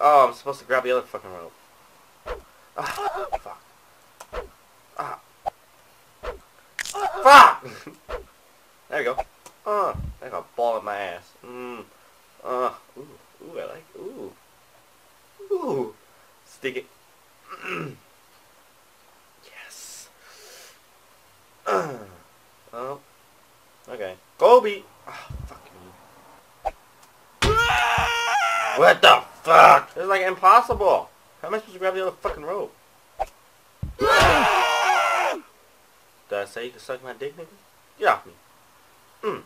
Oh, I'm supposed to grab the other fucking rope. Ah, fuck. Ah. Fuck! there we go. Uh, I got a ball in my ass. Mmm. Uh, ooh, ooh, I like, ooh. Ooh. Stick it. yes. Oh. Okay. Kobe! Oh, fuck me. What the fuck? This is like impossible. How am I supposed to grab the other fucking rope? Did I say you can suck my dick, nigga? Get off me. Mm.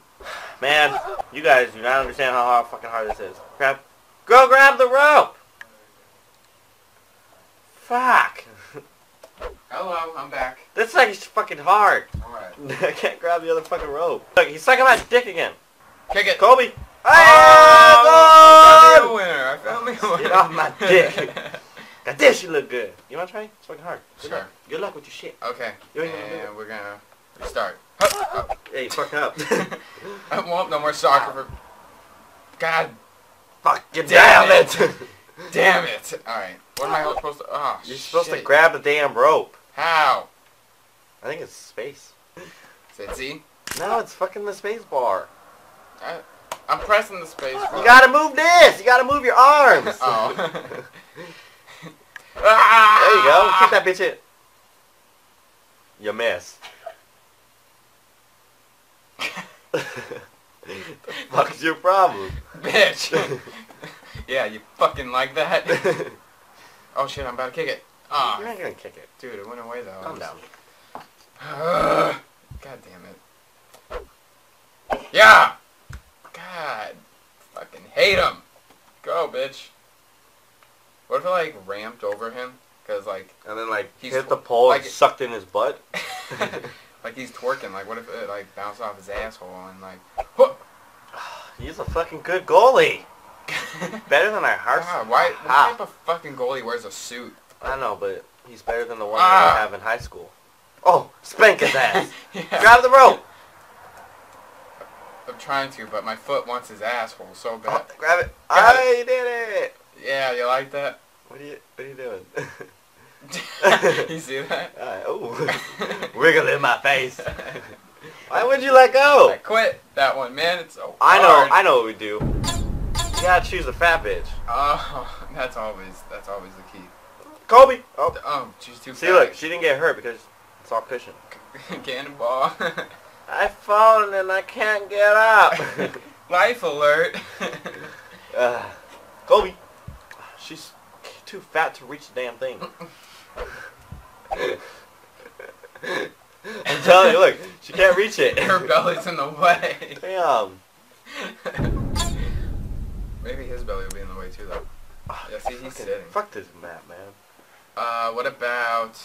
Man, you guys do not understand how hard, fucking hard this is. Grab, go grab the rope! Fuck. Hello, I'm back. This is like fucking hard. Alright. I can't grab the other fucking rope. Look, he's sucking my dick again. Kick it. Kobe! Oh, I found me a winner. I found me a winner. Get off my dick. God damn, she look good. You wanna try? It's fucking hard. Good Sure. luck. Good luck with your shit. okay. You ain't gonna And we're gonna restart. Hup, hup. Oh. Hey, fuck up. I won't. No more soccer for. God Fuck you, Damn damn it! damn it. Alright. What am I supposed to. Oh, You're supposed to grab the damn rope. How? I think it's space. Is it Z? No, it's fucking the space bar. I, I'm pressing the space bar. You gotta move this! You gotta move your arms! Oh. There you go. Kick that bitch in. You miss. the fuck's your problem? Bitch. yeah, you fucking like that? Oh shit, I'm about to kick it. You're Ah, not gonna kick it. dude, it went away though. Calm down. God damn it. Yeah! Hate him. Go, bitch. What if I, like, ramped over him? Because, like, And then like He's hit the pole like- and sucked in his butt. like he's twerking. Like, what if it, like, bounced off his asshole and, like! He's a fucking good goalie. Better than our hearts. God, why, what Ah. type of fucking goalie wears a suit? I know, but he's better than the one Ah. I have in high school. Oh, spank his ass. yeah. Grab the rope. I'm trying to, but my foot wants his asshole so Oh, bad. grab it. Got I did it. Yeah, you like that? What are you What are you doing? you see that? Alright, oh, wiggle in my face. Why would you let go? I quit that one, man. It's so I know. I know what we do. You gotta choose a fat bitch. Oh, that's always that's always the key. Kobe. Oh, Oh, she's too see, fat. look, she didn't get hurt because it's all cushion. Cannonball. I've fallen and I can't get up. Life alert. uh, Kobe. She's too fat to reach the damn thing. I'm telling you, look, she can't reach it. Her belly's in the way. Damn. Maybe his belly will be in the way too, though. Yeah, see, he's sitting. Fuck this map, man. Uh, what about?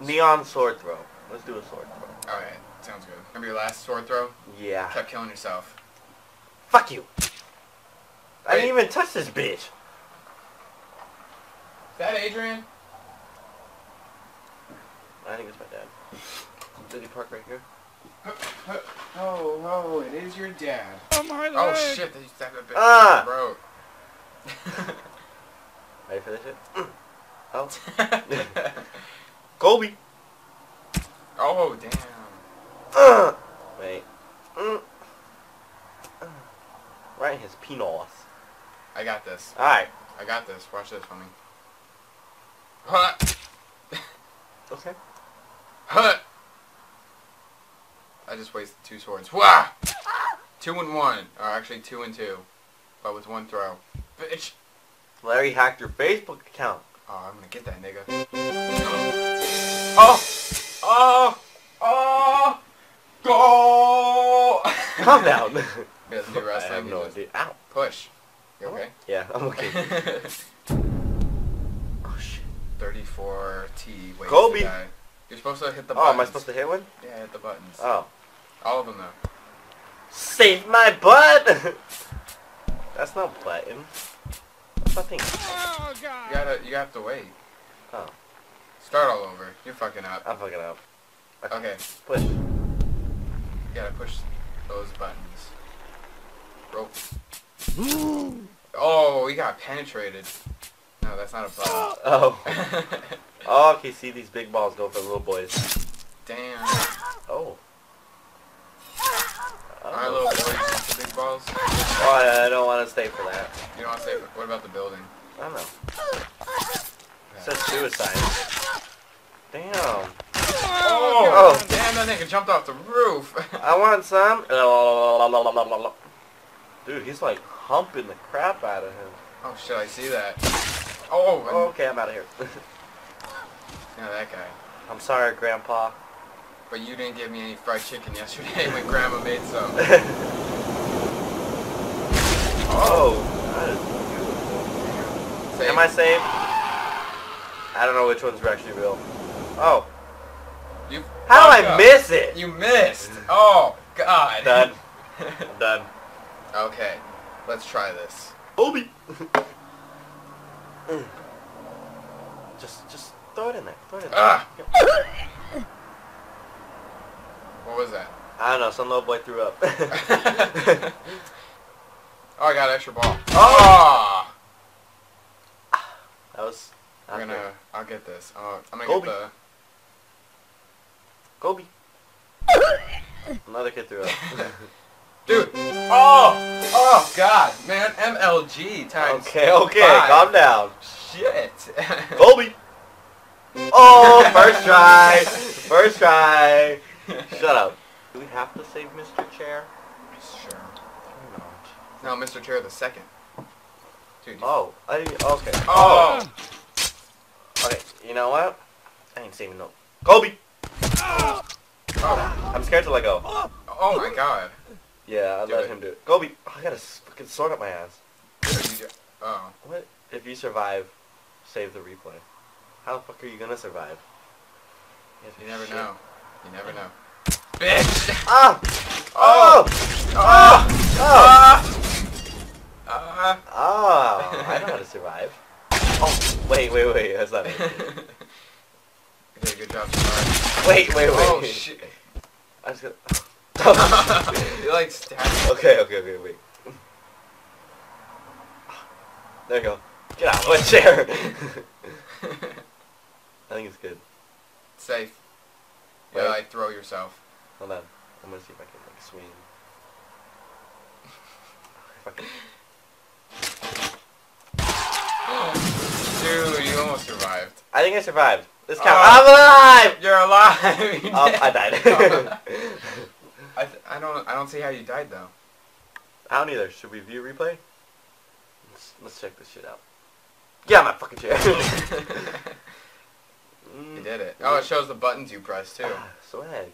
Neon sword throw. Let's do a sword throw. All right, sounds good. Remember your last sword throw? Yeah. Kept killing yourself. Fuck you. I didn't even touch this bitch. Is that Adrian? I think it's my dad. Did he park right here? Oh, oh, it is your dad. Oh my shit, they stabbed a bitch Ah. in Ready for this shit? Oh. the throat. Kobe. oh damn. Uh. Wait. Mm. Uh. Right in his penis. I got this. Alright. I got this. Watch this for me. Hut. Okay. Huh. I just wasted two swords. Wah! Two and one. Or actually two and two. But with one throw. Bitch. Larry hacked your Facebook account. Oh, I'm gonna get that nigga. Oh! Calm down. Yeah, let's do I have no idea. Ow. Push. You okay? Yeah, I'm okay. oh shit. 34 T. Wait, Kobe. You're supposed to hit the Oh, am I supposed to hit one? Yeah, hit the buttons. Oh. All of them though. Save my butt! That's not button. What's that thing? Oh, you gotta, you have to wait. Oh. Start all over. You're fucking up. I'm fucking up. Okay, Push. you gotta push those buttons. Rope. Oh, he got penetrated. No, that's not a button. Oh. Oh, okay, see these big balls go for little boys. Damn. Oh. Alright, little boys, the big balls. oh I I don't want to stay for that. You don't want to say, what about the building? I don't know. It says suicide. Damn. Oh, Oh. damn, that nigga jumped off the roof. I want some. Dude, he's like humping the crap out of him. oh shit, I see that. Oh, Oh, okay, I'm out of here. yeah, that guy. I'm sorry, Grandpa. But you didn't give me any fried chicken yesterday when Grandma made some. oh, that is beautiful. Say- Am I safe? I don't know which one's actually real. Oh, You how do I up. miss it? You missed. Oh God. Done. Done. okay, let's try this. Obi. just, just throw it in there. Throw it in there. Ah. What was that? I don't know. Some little boy threw up. Oh, I got an extra ball. Oh! Oh. that was. I'm not gonna. I'll get this. Oh, I'm gonna Kobe. get the. Kobe. Another kid threw up. Dude. Oh. Oh God, man. MLG times. okay, okay, five. calm down. Shit. Kobe. Oh, first try. First try. Shut up. Do we have to save Mr. Chair? Sure. Or not? No, Mr. Chair the second. Dude. Oh, I okay. Oh. oh. Okay, you know what? I ain't saving no. Kobe. Oh. Ah! I'm scared to let go. Oh my God. Yeah, I Do let it. him do it. Kobe. Oh, I got a fucking sword up my ass. Oh. What? If you survive, save the replay. How the fuck are you gonna survive? to You never shit. know. You never know. Bitch. Ah! Oh! Oh! Ah! Oh! Ah! Oh! I know how to survive. Oh! Wait, wait, wait. That's not it. you did a good job surviving. Wait, wait, wait. Oh shit. I just got. Oh, you like stabbed. okay, okay, okay, wait. There you go. Get out of my chair. I think it's good. Safe. Wait. gotta like throw yourself. Hold on. I'm gonna see if I can like swing. If I can- Dude, you almost survived. I think I survived. This count. Oh. I'm alive. You're alive. You Oh. I died. I, th- I don't I don't see how you died though. I don't either. Should we view replay? Let's, let's check this shit out. Yeah, my fucking chair. You did it. Oh, it shows the buttons you pressed too. Ah, swag.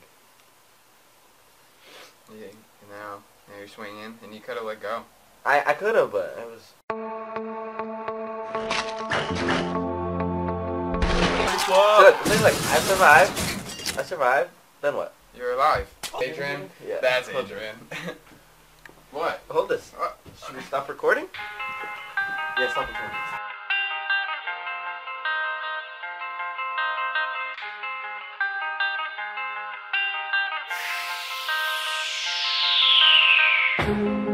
Yeah, now, now you're swinging, and you could have let go. I, I could have, but I was. Good. Things like I survived. I survived. Then what? You're alive. Adrian? Yeah. That's Adrian. what? Hold this. Uh, Should we stop recording? Yeah, stop recording. Thank